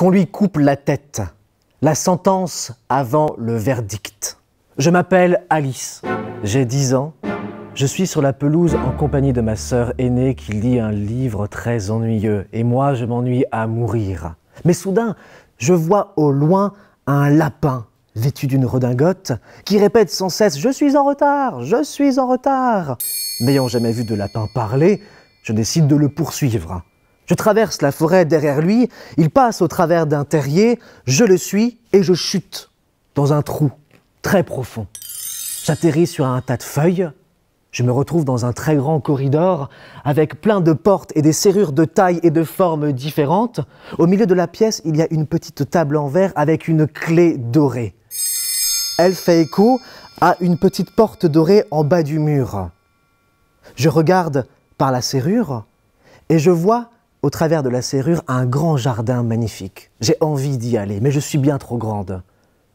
qu'on lui coupe la tête. La sentence avant le verdict. Je m'appelle Alice, j'ai 10 ans, je suis sur la pelouse en compagnie de ma sœur aînée qui lit un livre très ennuyeux et moi je m'ennuie à mourir. Mais soudain, je vois au loin un lapin vêtu d'une redingote qui répète sans cesse ⁇ Je suis en retard, je suis en retard !⁇ N'ayant jamais vu de lapin parler, je décide de le poursuivre. Je traverse la forêt derrière lui, il passe au travers d'un terrier, je le suis et je chute dans un trou très profond. J'atterris sur un tas de feuilles, je me retrouve dans un très grand corridor avec plein de portes et des serrures de taille et de formes différentes. Au milieu de la pièce, il y a une petite table en verre avec une clé dorée. Elle fait écho à une petite porte dorée en bas du mur. Je regarde par la serrure et je vois au travers de la serrure un grand jardin magnifique. J'ai envie d'y aller, mais je suis bien trop grande.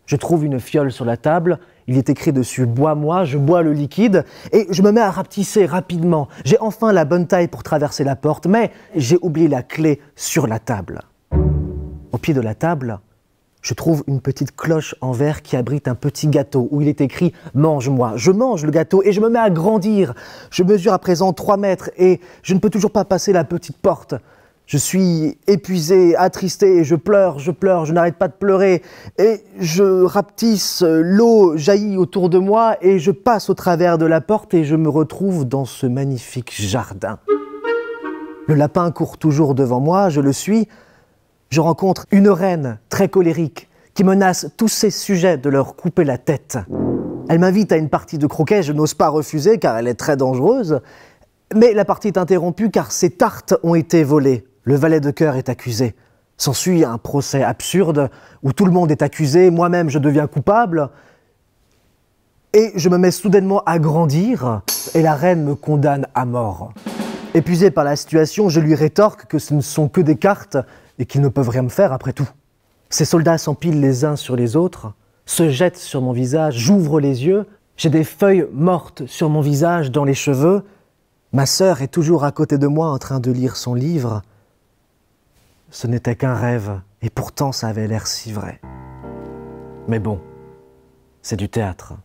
Je trouve une fiole sur la table, il est écrit dessus Bois-moi, je bois le liquide, et je me mets à rapetisser rapidement. J'ai enfin la bonne taille pour traverser la porte, mais j'ai oublié la clé sur la table. Au pied de la table, je trouve une petite cloche en verre qui abrite un petit gâteau où il est écrit Mange-moi. Je mange le gâteau et je me mets à grandir. Je mesure à présent 3 mètres et je ne peux toujours pas passer la petite porte. Je suis épuisé, attristé, je pleure, je pleure, je n'arrête pas de pleurer, et je rapetisse, l'eau jaillit autour de moi, et je passe au travers de la porte, et je me retrouve dans ce magnifique jardin. Le lapin court toujours devant moi, je le suis, je rencontre une reine très colérique qui menace tous ses sujets de leur couper la tête. Elle m'invite à une partie de croquet, je n'ose pas refuser car elle est très dangereuse, mais la partie est interrompue car ses tartes ont été volées. Le valet de cœur est accusé. S'ensuit un procès absurde où tout le monde est accusé, moi-même je deviens coupable. Et je me mets soudainement à grandir et la reine me condamne à mort. Épuisé par la situation, je lui rétorque que ce ne sont que des cartes et qu'ils ne peuvent rien me faire après tout. Ces soldats s'empilent les uns sur les autres, se jettent sur mon visage, j'ouvre les yeux, j'ai des feuilles mortes sur mon visage, dans les cheveux. Ma sœur est toujours à côté de moi en train de lire son livre. Ce n'était qu'un rêve, et pourtant ça avait l'air si vrai. Mais bon, c'est du théâtre.